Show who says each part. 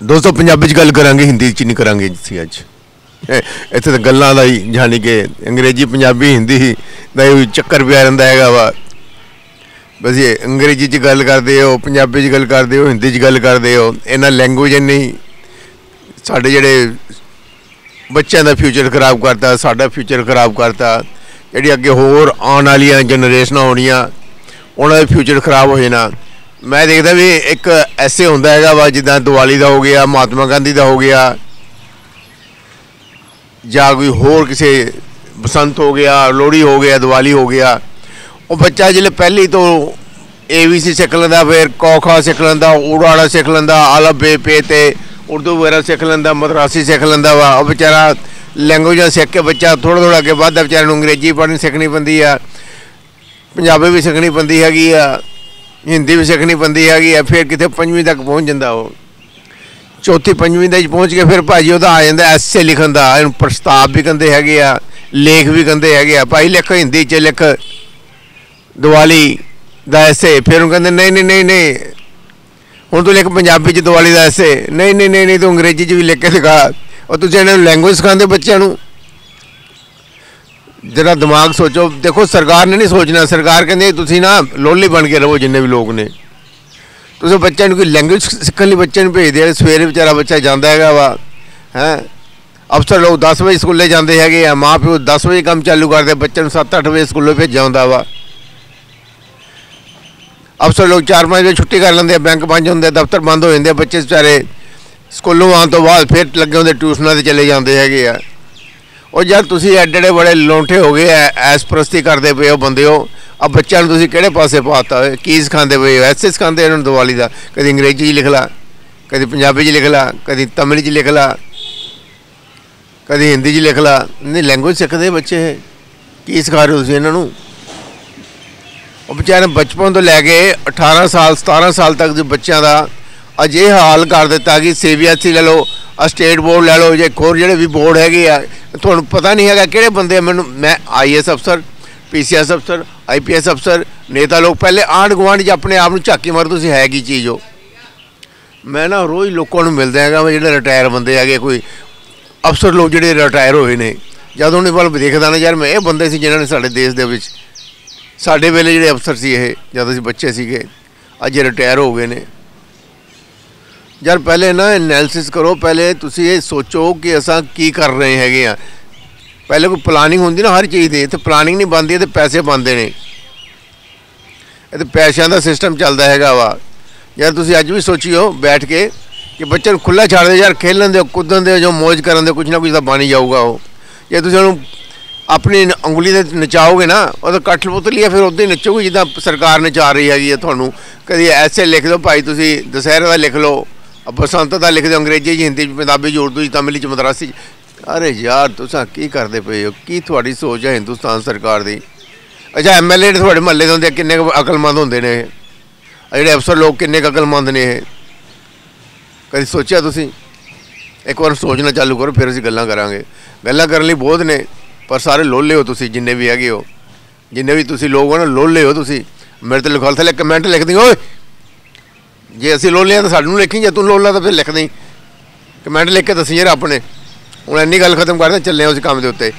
Speaker 1: ਦੋਸਤੋ, ਪੰਜਾਬੀ ਚ ਗੱਲ ਕਰਾਂਗੇ, ਹਿੰਦੀ ਚ ਨਹੀਂ ਕਰਾਂਗੇ ਜੀ ਅੱਜ। ਇੱਥੇ ਤਾਂ ਗੱਲਾਂ ਦਾ ਹੀ ਜਾਣੀ ਕਿ ਅੰਗਰੇਜ਼ੀ, ਪੰਜਾਬੀ, ਹਿੰਦੀ ਦਾ ਹੀ ਚੱਕਰ ਪਿਆ ਰਹਿੰਦਾ ਹੈਗਾ ਵਾ। ਬਸ ਇਹ ਅੰਗਰੇਜ਼ੀ ਚ ਗੱਲ ਕਰਦੇ ਹੋ, ਪੰਜਾਬੀ ਚ ਗੱਲ ਕਰਦੇ ਹੋ, ਹਿੰਦੀ ਚ ਗੱਲ ਕਰਦੇ ਹੋ, ਇਹਨਾਂ ਲੈਂਗੁਏਜ ਨਹੀਂ ਸਾਡੇ ਜਿਹੜੇ ਬੱਚਿਆਂ ਦਾ ਫਿਊਚਰ ਖਰਾਬ ਕਰਤਾ, ਸਾਡਾ ਫਿਊਚਰ ਖਰਾਬ ਕਰਤਾ, ਜਿਹੜੀ ਅੱਗੇ ਹੋਰ ਆਉਣ ਵਾਲੀਆਂ ਜਨਰੇਸ਼ਨਾਂ ਹੋਣੀਆਂ ਉਹਨਾਂ ਦਾ ਫਿਊਚਰ ਖਰਾਬ ਹੋ ਜਾਣਾ। ਮੈਂ ਦੇਖਦਾ ਵੀ ਇੱਕ ਐਸੇ ਹੁੰਦਾ ਹੈਗਾ ਵਾ ਜਿੱਦਾਂ ਦੀਵਾਲੀ ਦਾ ਹੋ ਗਿਆ, ਮਹਾਤਮਾ ਗਾਂਧੀ ਦਾ ਹੋ ਗਿਆ, ਜਾਂ ਕੋਈ ਹੋਰ ਕਿਸੇ ਬਸੰਤ ਹੋ ਗਿਆ, ਲੋਹੜੀ ਹੋ ਗਿਆ, ਦੀਵਾਲੀ ਹੋ ਗਿਆ। ਉਹ ਬੱਚਾ ਜਿਹੜੇ ਪਹਿਲੀ ਤੋਂ ਏਬੀਸੀ ਸਿੱਖ ਲੈਂਦਾ, ਫਿਰ ਕੌਖਾ ਸਿੱਖ ਲੈਂਦਾ ਊੜਾੜਾ ਸਿੱਖ ਲੈਂਦਾ ਅਲਫ ਬੇ ਪੇ ਤੇ ਉਰਦੂ ਵਗੈਰਾ ਸਿੱਖ ਲੈਂਦਾ, ਮਦਰਾਸੀ ਸਿੱਖ ਲੈਂਦਾ ਵਾ। ਉਹ ਵਿਚਾਰਾ ਲੈਂਗੁਏਜਾਂ ਸਿੱਖ ਕੇ ਬੱਚਾ ਥੋੜਾ ਥੋੜਾ ਅੱਗੇ ਵੱਧਦਾ, ਵਿਚਾਰੇ ਨੂੰ ਅੰਗਰੇਜ਼ੀ ਪੜ੍ਹਨੀ ਸਿੱਖਣੀ ਪੈਂਦੀ ਆ, ਪੰਜਾਬੀ ਵੀ ਸਿੱਖਣੀ ਪੈਂਦੀ ਹੈਗੀ ਆ। ਹਿੰਦੀ ਵੀ ਸਿੱਖਣੀ ਪੈਂਦੀ ਹੈਗੀ ਆ, ਫਿਰ ਕਿਤੇ ਪੰਜਵੀਂ ਤੱਕ ਪਹੁੰਚ ਜਾਂਦਾ ਉਹ। ਚੌਥੀ ਪੰਜਵੀਂ ਦੇ ਪਹੁੰਚ ਕੇ ਫਿਰ ਭਾਜੀ ਉਹਦਾ ਆ ਜਾਂਦਾ ਐਸੇ ਲਿਖਣ ਦਾ, ਇਹਨੂੰ ਪ੍ਰਸਤਾਵ ਵੀ ਕਹਿੰਦੇ ਹੈਗੇ ਆ, ਲੇਖ ਵੀ ਕਹਿੰਦੇ ਹੈਗੇ ਆ, ਭਾਈ ਲਿਖ ਹਿੰਦੀ ਚ ਲਿਖ ਦੀਵਾਲੀ ਦਾ ਐਸੇ ਫਿਰ ਉਹ ਕਹਿੰਦੇ ਨਹੀਂ ਨਹੀਂ ਨਹੀਂ ਨਹੀਂ। ਹੁਣ ਤੂੰ ਲਿਖ ਪੰਜਾਬੀ ਚ ਦੀਵਾਲੀ ਦਾ ਐਸੇ ਨਹੀਂ ਨਹੀਂ ਨਹੀਂ ਨਹੀਂ, ਤੂੰ ਅੰਗਰੇਜ਼ੀ ਚ ਵੀ ਲਿਖ ਕੇ ਦਿਖਾ। ਉਹ ਤੁਸੀਂ ਇਹਨਾਂ ਨੂੰ ਲੈਂਗੁਏਜ ਸਿਖਾਉਂਦੇ ਬੱਚਿਆਂ ਨੂੰ? ਜਿਹੜਾ ਦਿਮਾਗ ਸੋਚੋ, ਦੇਖੋ ਸਰਕਾਰ ਨੇ ਨਹੀਂ ਸੋਚਣਾ, ਸਰਕਾਰ ਕਹਿੰਦੀ ਤੁਸੀਂ ਨਾ ਲੋਲੀ ਬਣ ਕੇ ਰਹੋ ਜਿੰਨੇ ਵੀ ਲੋਕ ਨੇ। ਤੁਸੀਂ ਬੱਚਿਆਂ ਨੂੰ ਕੋਈ ਲੈਂਗੁਏਜ ਸਿੱਖਣ ਲਈ ਬੱਚਿਆਂ ਨੂੰ ਭੇਜਦੇ ਆ, ਸਵੇਰੇ ਵਿਚਾਰਾ ਬੱਚਾ ਜਾਂਦਾ ਹੈਗਾ ਵਾ, ਹੈ। ਅਫਸਰ ਲੋਕ 10 ਵਜੇ ਸਕੂਲੇ ਜਾਂਦੇ ਹੈਗੇ ਆ ਮਾਂ ਪਿਓ 10 ਵਜੇ ਕੰਮ ਚਾਲੂ ਕਰਦੇ ਬੱਚੇ ਨੂੰ 7-8 ਵਜੇ ਸਕੂਲੋਂ ਭੇਜਿਆ ਹੁੰਦਾ ਵਾ। ਅਫਸਰ ਲੋਕ 4-5 ਵਜੇ ਛੁੱਟੀ ਕਰ ਲੈਂਦੇ ਆ, ਬੈਂਕ ਬੰਦ ਹੁੰਦੇ ਆ, ਦਫ਼ਤਰ ਬੰਦ ਹੋ ਜਾਂਦੇ ਆ, ਬੱਚੇ ਵਿਚਾਰੇ ਸਕੂਲੋਂ ਆਉਣ ਤੋਂ ਬਾਅਦ ਫਿਰ ਲੱਗੇ ਹੁੰਦੇ ਟਿਊਸ਼ਨਾਂ ਤੇ ਚਲੇ ਜਾਂਦੇ ਹੈਗੇ ਆ। ਉਹ ਜਦ ਤੁਸੀਂ ਐਡੇ ਐਡੇ ਬੜੇ ਲੋਂਠੇ ਹੋ ਗਏ ਐਸ ਪ੍ਰਸਤੀ ਕਰਦੇ ਪਏ ਹੋ ਬੰਦਿਓ ਆ ਬੱਚਿਆਂ ਨੂੰ ਤੁਸੀਂ ਕਿਹੜੇ ਪਾਸੇ ਪਾਤਾ ਹੋਏ? ਕੀ ਸਿਖਾਉਂਦੇ ਪਏ ਹੋ? ਐਸੇ ਸਿਖਾਉਂਦੇ ਇਹਨਾਂ ਨੂੰ ਦੀਵਾਲੀ ਦਾ। ਕਦੀ ਅੰਗਰੇਜ਼ੀ 'ਚ ਲਿਖ ਲਾ, ਕਦੀ ਪੰਜਾਬੀ 'ਚ ਲਿਖ ਲਾ, ਕਦੀ ਤਮਿਲ 'ਚ ਲਿਖ ਲਾ, ਕਦੀ ਹਿੰਦੀ 'ਚ ਲਿਖ ਲਾ। ਨਹੀਂ ਲੈਂਗੁਏਜ ਸਿੱਖਦੇ ਬੱਚੇ ਕੀ ਸਿਖਾ ਰਹੇ ਤੁਸੀਂ ਇਹਨਾਂ ਨੂੰ? ਉਹ ਵਿਚਾਰੇ ਬਚਪਨ ਤੋਂ ਲੈ ਕੇ 18 ਸਾਲ 17 ਸਾਲ ਤੱਕ ਦੇ ਬੱਚਿਆਂ ਦਾ ਅਜੇ ਹਾਲ ਕਰ ਦਿੱਤਾ ਕਿ ਸੀਬੀਐਸਈ ਲੈ ਲਓ ਆ ਸਟੇਟ ਬੋਰਡ ਲੈ ਲਓ, ਜੇ ਹੋਰ ਜਿਹੜੇ ਵੀ ਬੋਰਡ ਹੈਗੇ ਆ ਤੁਹਾਨੂੰ ਪਤਾ ਨਹੀਂ ਹੈਗਾ ਕਿਹੜੇ ਬੰਦੇ ਮੈਨੂੰ ਮੈਂ ਆਈਐਸ ਅਫਸਰ ਪੀਸੀਐਸ ਅਫਸਰ ਆਈਪੀਐਸ ਅਫਸਰ, ਨੇਤਾ ਲੋਕ ਪਹਿਲੇ ਆਂਢ ਗੁਆਂਢ 'ਚ ਆਪਣੇ ਆਪ ਨੂੰ ਝਾਕੀ ਮਾਰ, ਤੁਸੀਂ ਹੈ ਕੀ ਚੀਜ਼ ਹੋ? ਮੈਂ ਨਾ ਰੋਜ਼ ਲੋਕਾਂ ਨੂੰ ਮਿਲਦਾ ਹੈਗਾ ਵੀ ਜਿਹੜੇ ਰਿਟਾਇਰ ਬੰਦੇ ਹੈਗੇ, ਕੋਈ ਅਫਸਰ ਲੋਕ ਜਿਹੜੇ ਰਿਟਾਇਰ ਹੋਏ ਨੇ। ਜਦ ਉਹਨੇ ਵੱਲ ਦੇਖਦਾ ਨਾ, ਯਾਰ ਮੈਂ ਇਹ ਬੰਦੇ ਸੀ ਜਿਨ੍ਹਾਂ ਨੇ ਸਾਡੇ ਦੇਸ਼ ਦੇ ਵਿੱਚ ਸਾਡੇ ਵੇਲੇ ਜਿਹੜੇ ਅਫਸਰ ਸੀ ਇਹ, ਜਦ ਅਸੀਂ ਬੱਚੇ ਸੀਗੇ, ਅੱਜ ਰਿਟਾਇਰ ਹੋ ਗਏ ਨੇ। ਯਾਰ ਪਹਿਲੇ ਨਾ ਐਨਾਲਿਸਿਸ ਕਰੋ, ਪਹਿਲੇ ਤੁਸੀਂ ਇਹ ਸੋਚੋ ਕਿ ਅਸਾਂ ਕੀ ਕਰ ਰਹੇ ਹੈਗੇ ਆ। ਪਹਿਲੇ ਕੋਈ ਪਲਾਨਿੰਗ ਹੁੰਦੀ ਨਾ ਹਰ ਚੀਜ਼ ਦੀ ਤੇ ਪਲਾਨਿੰਗ ਨਹੀਂ ਬਣਦੀ ਤੇ ਪੈਸੇ ਬਣਦੇ ਨੇ। ਇਹ ਤੇ ਪੈਸਿਆਂ ਦਾ ਸਿਸਟਮ ਚੱਲਦਾ ਹੈਗਾ ਵਾ। ਯਾਰ ਤੁਸੀਂ ਅੱਜ ਵੀ ਸੋਚਿਓ ਬੈਠ ਕੇ ਕਿ ਬੱਚੇ ਨੂੰ ਖੁੱਲਾ ਛੱਡ ਦਿਓ ਯਾਰ ਖੇਲਣ ਦਿਓ, ਕੁੱਦਣ ਦੇ ਜੋ ਮौज ਕਰਨ ਦੇ ਕੁਝ ਨਾ ਕੁਝ ਤਾਂ ਬਣ ਹੀ ਜਾਊਗਾ ਉਹ। ਜੇ ਤੁਸੀਂ ਉਹਨੂੰ ਆਪਣੀ ਉਂਗਲੀ ਦੇ ਨਚਾਓਗੇ ਨਾ, ਉਹ ਤਾਂ ਕੱਠ ਪੁਤਲੀ ਆ, ਫਿਰ ਉਦਾਂ ਹੀ ਨੱਚੋਗੇ ਜਿੱਦਾਂ ਸਰਕਾਰ ਨਚਾ ਰਹੀ ਹੈਗੀ ਹੈ ਤੁਹਾਨੂੰ। ਕਦੀ ਐਸੇ ਲਿਖ ਦਿਓ, ਭਾਈ ਤੁਸੀਂ ਦੁਸਹਿਰੇ ਦਾ ਲਿਖ ਲਓ। ਬਸੰਤ ਦਾ ਲਿਖਦੇ ਦਿਓ ਅੰਗਰੇਜ਼ੀ 'ਚ ਹਿੰਦੀ 'ਚ ਪੰਜਾਬੀ 'ਚ ਉਰਦੂ 'ਚ ਤਮਿਲ 'ਚ ਮਦਰਾਸੀ 'ਚ। ਅਰੇ ਯਾਰ ਤੁਸੀਂ ਕੀ ਕਰਦੇ ਪਏ ਹੋ? ਕੀ ਤੁਹਾਡੀ ਸੋਚ ਹੈ ਹਿੰਦੁਸਤਾਨ ਸਰਕਾਰ ਦੀ? ਅੱਛਾ ਐਮਐਲਏ ਤੁਹਾਡੇ ਮਹੱਲੇ ਦੇ ਹੁੰਦੇ ਆ, ਕਿੰਨੇ ਕੁ ਅਕਲਮੰਦ ਹੁੰਦੇ ਨੇ ਇਹ? ਜਿਹੜੇ ਅਫਸਰ ਲੋਕ ਕਿੰਨੇ ਕੁ ਅਕਲਮੰਦ ਨੇ ਇਹ? ਕਦੀ ਸੋਚਿਆ ਤੁਸੀਂ? ਇੱਕ ਵਾਰ ਸੋਚਣਾ ਚਾਲੂ ਕਰੋ ਫਿਰ ਅਸੀਂ ਗੱਲਾਂ ਕਰਾਂਗੇ। ਗੱਲਾਂ ਕਰਨ ਲਈ ਬਹੁਤ ਨੇ ਪਰ ਸਾਰੇ ਲੋਲੇ ਹੋ ਤੁਸੀਂ ਜਿੰਨੇ ਵੀ ਹੈਗੇ ਹੋ। ਜਿੰਨੇ ਵੀ ਤੁਸੀਂ ਲੋਕ ਹੋ ਨਾ ਲੋਲੇ ਹੋ ਤੁਸੀਂ। ਮੇਰੇ ਤੇ ਲਿਖਾਲ ਥੱਲੇ ਕਮੈਂਟ ਲਿਖ ਦਿਓ ਓਏ! ਜੇ ਅਸੀਂ ਲੋਲੇ ਆ ਤਾਂ ਸਾਨੂੰ ਲਿਖੀ ਜੇ ਤੂੰ ਲੋਲਾ ਤਾਂ ਫਿਰ ਲਿਖ ਦੇਈਂ ਕਮੈਂਟ ਲਿਖ ਕੇ ਦੱਸੀ ਯਾਰ ਆਪਣੇ। ਹੁਣ ਇੰਨੀ ਗੱਲ ਖਤਮ ਕਰਦੇ ਹਾਂ, ਚੱਲੇ ਉਸ ਕੰਮ ਦੇ ਉੱਤੇ।